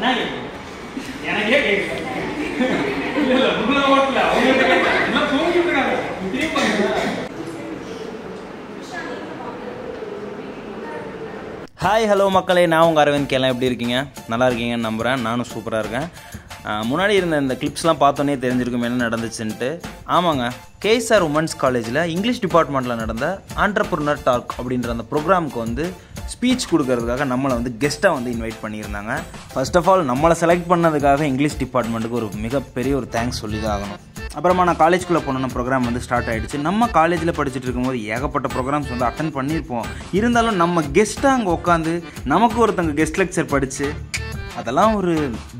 ನನಗೆ ನನಗೆ ಇಲ್ಲ ಮೂಲ ಹೋಟ್ಲ ஹாய் ஹலோ மக்களே. நான் உங்கள் அரவிந்த் கேலாம் எப்படி இருக்கீங்க? நல்லா இருக்கீங்கன்னு நம்புகிறேன் நானும் சூப்பராக இருக்கேன். முன்னாடி இருந்த இந்த கிளிப்ஸ்லாம் பார்த்தோன்னே தெரிஞ்சிருக்கும் என்ன நடந்துச்சுன்ட்டு. ஆமாங்க. கேஎஸ்ஆர் உமன்ஸ் காலேஜில் இங்கிலீஷ் டிபார்ட்மெண்ட்டில் நடந்த ஆண்டர்பிரினர் டாக் அப்படின்ற அந்த ப்ரோக்ராமுக்கு வந்து ஸ்பீச் கொடுக்கறதுக்காக நம்மளை வந்து கெஸ்ட்டாக வந்து இன்வைட் பண்ணியிருந்தாங்க. ஃபர்ஸ்ட் ஆஃப் ஆல் நம்மளை செலக்ட் பண்ணதுக்காக இங்கிலீஷ் டிபார்ட்மெண்ட்டுக்கு ஒரு மிகப்பெரிய ஒரு தேங்க்ஸ் சொல்லி தான் ஆகணும். அப்புறமா நான் காலேஜ்குள்ளே போனோன்னு ப்ரோக்ராம் வந்து ஸ்டார்ட் ஆகிடுச்சு நம்ம காலேஜில் படிச்சுட்டு இருக்கும்போது ஏகப்பட்ட ப்ரோக்ராம்ஸ் வந்து அட்டன் பண்ணியிருப்போம். இருந்தாலும் நம்ம கெஸ்ட்டாக அங்கே உட்காந்து நமக்கு ஒருத்தங்க கெஸ்ட் லெக்சர் படித்து அதெல்லாம் ஒரு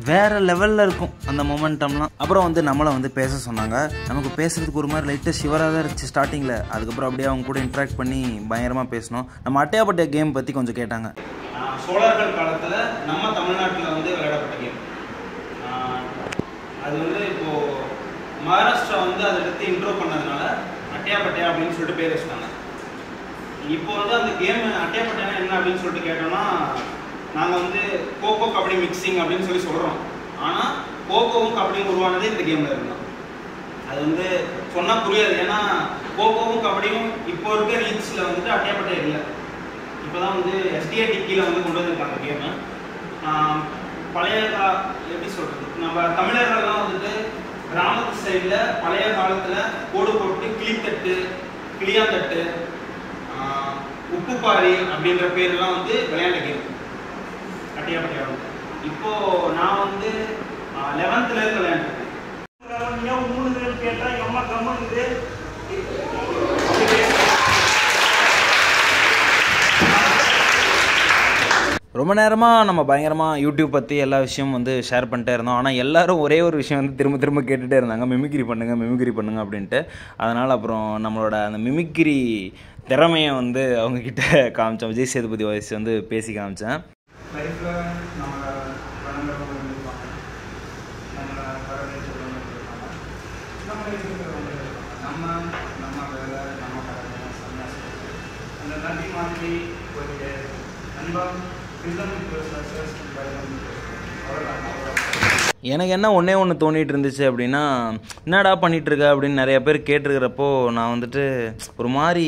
வேறு லெவலில் இருக்கும் அந்த மொமெண்டம்லாம் அப்புறம் வந்து நம்மளை வந்து பேச சொன்னாங்க. நமக்கு பேசுறதுக்கு ஒரு மாதிரி லைட்டாக சிவராக தான் இருந்துச்சு ஸ்டார்டிங்கில் அதுக்கப்புறம் அப்படியே அவங்க கூட இன்ட்ராக்ட் பண்ணி பயங்கரமாக பேசணும் நம்ம அட்டையாப்பட்ட கேம் பற்றி கொஞ்சம் கேட்டாங்க. சோழர்கள் காலத்தில் நம்ம தமிழ்நாட்டில் வந்து விளையாடப்பட்ட கேம் அது வந்து மகாராஷ்டிரா வந்து அதை எடுத்து இன்ட்ரோ பண்ணதுனால அட்டையா பட்டையா அப்படின்னு சொல்லிட்டு பேர் வச்சுட்டாங்க. இப்போ வந்து அந்த கேம் அட்டையா பட்டையா என்ன அப்படின்னு சொல்லிட்டு கேட்டோம்னா நாங்கள் வந்து கோகோ கபடி மிக்சிங் அப்படின்னு சொல்லி சொல்கிறோம் ஆனால் கோகோவும் கபடியும் உருவானதே இந்த கேமில் இருந்தான் அது வந்து சொன்னால் புரியாது. ஏன்னா கோகோவும் கபடியும் இப்போ இருக்க ரீல்ஸில் வந்து அட்டையாப்பட்டை இல்லை. இப்போ தான் வந்து எஸ்டிஏ கீழே வந்து கொண்டு வந்திருக்காங்க கேமு பழைய எப்படி சொல்கிறது நம்ம தமிழர்கள்லாம் சைடில் பழைய காலத்தில் கோடு போட்டு கிளித்தட்டு கிளியாந்தட்டு உப்புப்பாரி அப்படின்ற பேர்லாம் வந்து விளையாண்ட கேம் அட்டையாப்பட்டையா இப்போது நான் வந்து லெவன்த்துலேருந்து விளையாண்டுருக்கேன் மூணு பேர் கேட்டா எம்மா கம்முன்னு ரொம்ப நேரமாக நம்ம பயங்கரமாக யூடியூப் பற்றி எல்லா விஷயமும் வந்து ஷேர் பண்ணிட்டே இருந்தோம். ஆனால் எல்லோரும் ஒரே ஒரு விஷயம் வந்து திரும்ப திரும்ப கேட்டுகிட்டே இருந்தாங்க. மிமிக்ரி பண்ணுங்கள் மிமிக்ரி பண்ணுங்க அப்படின்ட்டு. அதனால் அப்புறம் நம்மளோட அந்த மிமிக்ரி திறமையை வந்து அவங்கக்கிட்ட காமிச்சோம். விஜய் சேதுபதி வயசு வந்து பேசி காமிச்சேன். நம்ம எனக்கு என்ன ஒன்றே ஒன்று தோணிட்டு இருந்துச்சு அப்படின்னா என்னடா பண்ணிட்டு இருக்க? அப்படின்னு நிறைய பேர் கேட்டிருக்கிறப்போ நான் வந்துட்டு ஒரு மாதிரி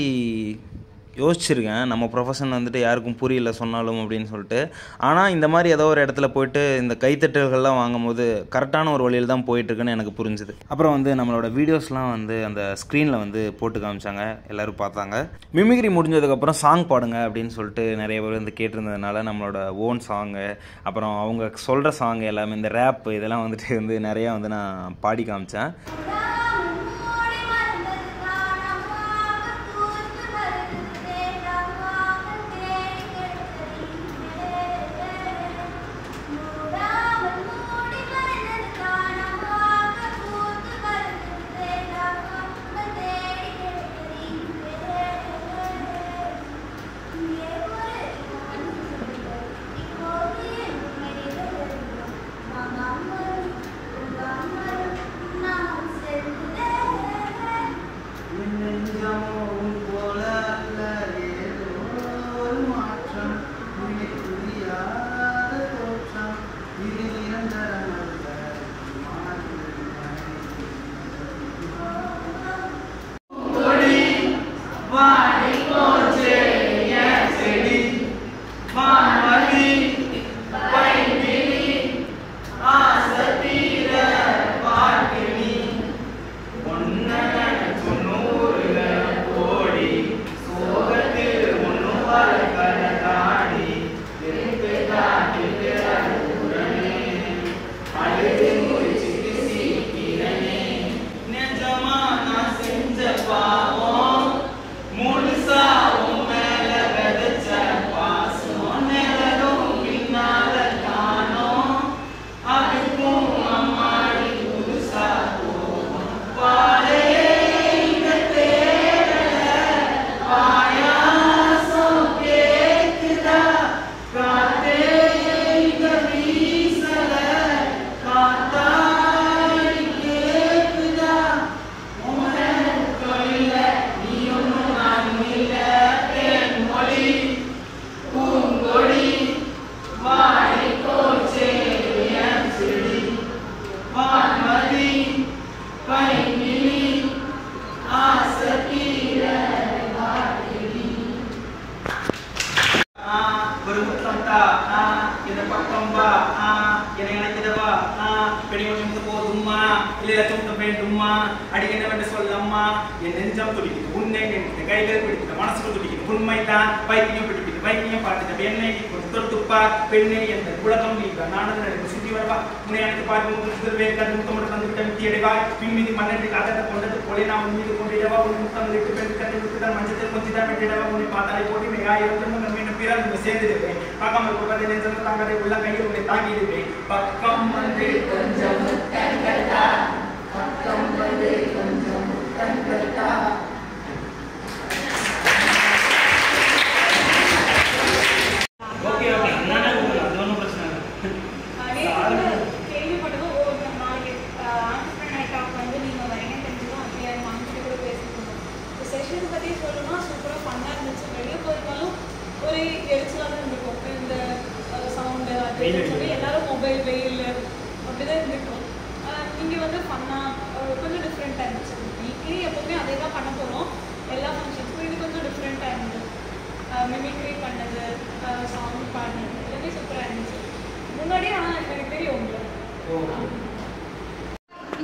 யோசிச்சிருக்கேன். நம்ம ப்ரொஃபஷன் வந்துட்டு யாருக்கும் புரியல சொன்னாலும் அப்படின்னு சொல்லிட்டு. ஆனால் இந்த மாதிரி ஏதோ ஒரு இடத்துல போயிட்டு இந்த கைத்தட்டல்கள்லாம் வாங்கும்போது கரெக்டான ஒரு வழியில் தான் போயிட்டுருக்குன்னு எனக்கு புரிஞ்சுது. அப்புறம் வந்து நம்மளோட வீடியோஸ்லாம் வந்து அந்த ஸ்க்ரீனில் வந்து போட்டு காமிச்சாங்க. எல்லோரும் பார்த்தாங்க. மிமிக்ரி முடிஞ்சதுக்கப்புறம் சாங் பாடுங்க அப்படின்னு சொல்லிட்டு நிறைய பேர் வந்து கேட்டிருந்ததுனால நம்மளோட ஓன் சாங்கு அப்புறம் அவங்க சொல்கிற சாங் எல்லாமே இந்த ரேப் இதெல்லாம் வந்துட்டு வந்து நிறையா வந்து நான் பாடி காமிச்சேன். Smile. நெஞ்சம் துடிக்குது. உன்னை நினைக்குது கைகள் பிடிக்குது. மனசுக்கு துடிக்குது. உண்மைதான். வைத்தியம் பிடிக்குது வைத்தியம் பார்த்துட்டு பெண்ணை நீ தொட்டுப்பா. பெண்ணை என்ற உலகம் நீ நானது எனக்கு சுற்றி வரவா. உன்னை எனக்கு பார்த்து முத்து முத்தம் மட்டும் தந்து விட்ட முத்தி அடைவா. பின்மீதி மன்னத்தை காகத்தை கொண்டது போலே நான் உன் மீது கொண்டிடவா உன் முத்தம் விட்டு பெண் கட்டி விட்டு தான் மஞ்சத்தில் கொஞ்சி தான் விட்டுடவா உன்னை பார்த்தாலே போட்டி மிக ஆயிரத்து முன்ன மீண்டும் பிறர் உன்னை சேர்ந்திருப்பேன் பக்கம் இருப்பதை நெஞ்சம் தாங்கதை உள்ள கையில் உன்னை தாங்கி இருப்பேன் பக்கம் வந்து கொஞ்சம் பக்கம் வந்து ஒரே எரிச்சலா தான் இருந்திருக்கும். இந்த sound அது இதுன்னு சொல்லி எல்லாரும் mobile, வெயில் அப்படிதான் இருந்திருக்கும். இங்க வந்து ஆஹ், கொஞ்சம் ஆ இருந்துச்சு. weekly எப்பவுமே அதே தான் பண்ண போறோம். எல்லா functions-க்கும் இது கொஞ்சம் ஆ இருந்தது. மிமிக்ரி பண்ணது சாங் பாடினது எல்லாமே சூப்பராக இருந்துச்சு முன்னாடியே ஆனால் எனக்கு தெரியும் உங்களை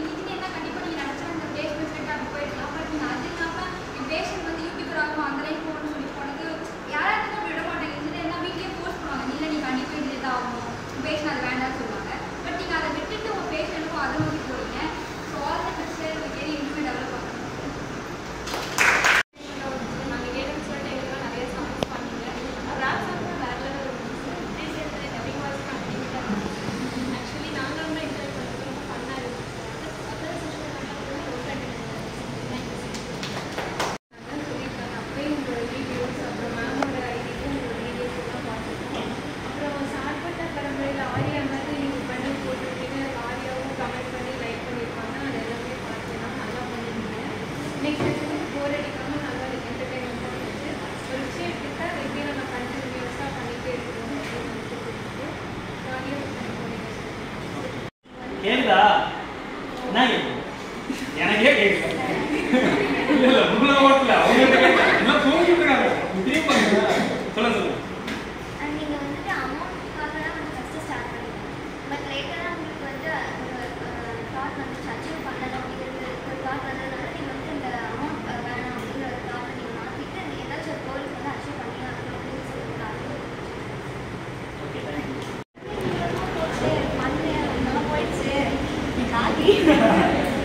இன்ஜினியர்னா கண்டிப்பா நீங்க நினைச்சா இந்த பேஸ் பிரசிடென்ட் அப்படி போயிடலாம் பட் நீங்க அது இல்லாம என் பேஷன் வந்து யூடியூபர் ஆகும் அந்த லைன் போகணும்னு சொல்லி போனது யாரா இருந்தாலும் அப்படி விட மாட்டாங்க இன்ஜினியர்னா வீட்லயே ஃபோர்ஸ் பண்ணுவாங்க இல்ல நீ கண்டிப்பா இன்ஜினியர் தான் ஆகணும் உன் பேஷன் அது வேண்டாம்னு சொல்லுவாங்க பட் நீங்க அதை விட்டுட்டு உங்க பேஷனுக்கும் அதை நோக்கி போறீங்க ஸோ ஆல் த பெஸ்ட் உங்களுக்கு ஏறி இன்னுமே டெவலப் பண்ணணும் நாங்கள் கேட்டோம்னு சொல்லிட்டு எங்களுக்குலாம் நிறைய சாங்ஸ் பண்ணீங்க ரேப் சாங் தான் வேறு லெவல் இருந்துச்சு டப்பிங் வாய்ஸ் கண்டிப்பாக ஆக்சுவலி நாங்கள் வந்து என்ஜாய் பண்ணுறது ரொம்ப ஃபன்னாக இருந்துச்சு அதான் சொல்லியிருக்காங்க அப்படியே உங்களோட வீடியோஸ் அப்புறம் மேமோட ஐடியும் உங்களோட வீடியோஸ் எல்லாம் பார்த்துருக்கோம் அப்புறம் சார்பட்ட பரம்பரையில் ஆரியா மாதிரி நீங்கள் பண்ணி போட்டிருக்கீங்க ஆரியாவும் கமெண்ட் பண்ணி லைக் பண்ணியிருப்பாங்க அது எல்லாமே பார்த்தேன்னா நல்லா பண்ணியிருந்தீங்க நெக்ஸ்ட் போர் அடிக்காமல் நல்லா என்டர்டைன்மெண்ட்டாக இருந்துச்சு ஒரு விஷயம் எப்படி நம்ம கண்டினியூஸாக பண்ணிகிட்டே இருக்கணும் அப்படின்னு ஜாலியாக என்ன கேக்குது? எனக்கே கேக்குது இல்ல இல்ல உங்களை ஓட்டல அவங்க கேட்டேன் எல்லாம் தூங்கிட்டு இருக்காங்க திரும்பி பாருங்க சொல்லுங்க சொல்லுங்க அண்ட் நீங்கள் வந்துட்டு அமௌண்ட்டுக்காக தான் வந்து ஃபஸ்ட்டு ஸ்டார்ட் பண்ணீங்க பட் லேட்டராக உங்களுக்கு வந்து ஒரு தாட் வந்துச்சு அச்சீவ் பண்ணணும் அப்படிங்கிறது ஒரு தாட் வந்ததுனால நீங்கள் வந்து இந்த அமௌண்ட் வேணாம் அப்படிங்கிற ஒரு தாட்டை நீங்கள் மாற்றிட்டு ஏதாச்சும் ஒரு கோலுக்கு வந்து அச்சீவ் பண்ணி ஆகணும் அப்படின்னு சொல்லிட்டு ஓகே தேங்க்யூ போச்சு மண்ணு நல்லா போயிடுச்சு காதி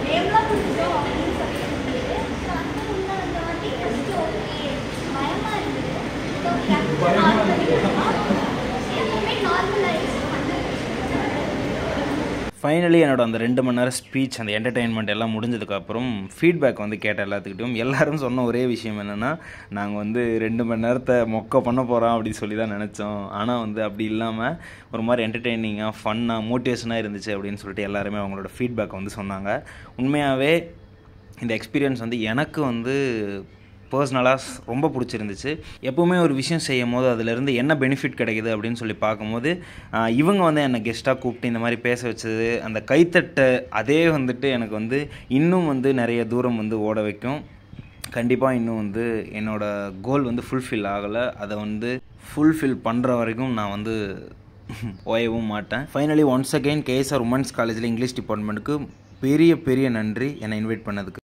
நேம்லாம் கொடுத்துட்டோம் அப்படின்னு சொல்லிட்டு ஸோ அந்த உள்ள வந்த வாட்டி ஃபஸ்ட்டு ஓகே பயமாக இருந்தது ஸோ எப்பவுமே நார்மல் ஆயிடுச்சு ஃபைனலி என்னோடய அந்த ரெண்டு மணி நேரம் ஸ்பீச் அந்த என்டர்டெயின்மெண்ட் எல்லாம் முடிஞ்சதுக்கப்புறம் ஃபீட்பேக் வந்து கேட்ட எல்லாத்துக்கிட்டையும் எல்லாரும் சொன்ன ஒரே விஷயம் என்னென்னா நாங்கள் வந்து ரெண்டு மணி நேரத்தை மொக்க பண்ண போகிறோம் அப்படின்னு சொல்லி தான் நினச்சோம். ஆனால் வந்து அப்படி இல்லாமல் ஒரு மாதிரி என்டர்டெய்னிங்காக ஃபன்னாக மோட்டிவேஷனாக இருந்துச்சு அப்படின்னு சொல்லிட்டு எல்லாருமே அவங்களோட ஃபீட்பேக் வந்து சொன்னாங்க. உண்மையாகவே இந்த எக்ஸ்பீரியன்ஸ் வந்து எனக்கு வந்து பர்சனலாக ரொம்ப பிடிச்சிருந்துச்சு. எப்போவுமே ஒரு விஷயம் செய்யும் போது அதுலேருந்து என்ன பெனிஃபிட் கிடைக்குது அப்படின்னு சொல்லி பார்க்கும்போது இவங்க வந்து என்னை கெஸ்ட்டாக கூப்பிட்டு இந்த மாதிரி பேச வச்சது அந்த கைத்தட்டை அதே வந்துட்டு எனக்கு வந்து இன்னும் வந்து நிறைய தூரம் வந்து ஓட வைக்கும். கண்டிப்பாக இன்னும் வந்து என்னோடய கோல் வந்து ஃபுல்ஃபில் ஆகலை. அதை வந்து ஃபுல்ஃபில் பண்ணுற வரைக்கும் நான் வந்து ஓயவும் மாட்டேன். Finally once again KSR women's காலேஜில் இங்கிலீஷ் டிபார்ட்மெண்ட்டுக்கு பெரிய பெரிய நன்றி. என்னை இன்வைட் பண்ணதுக்கு.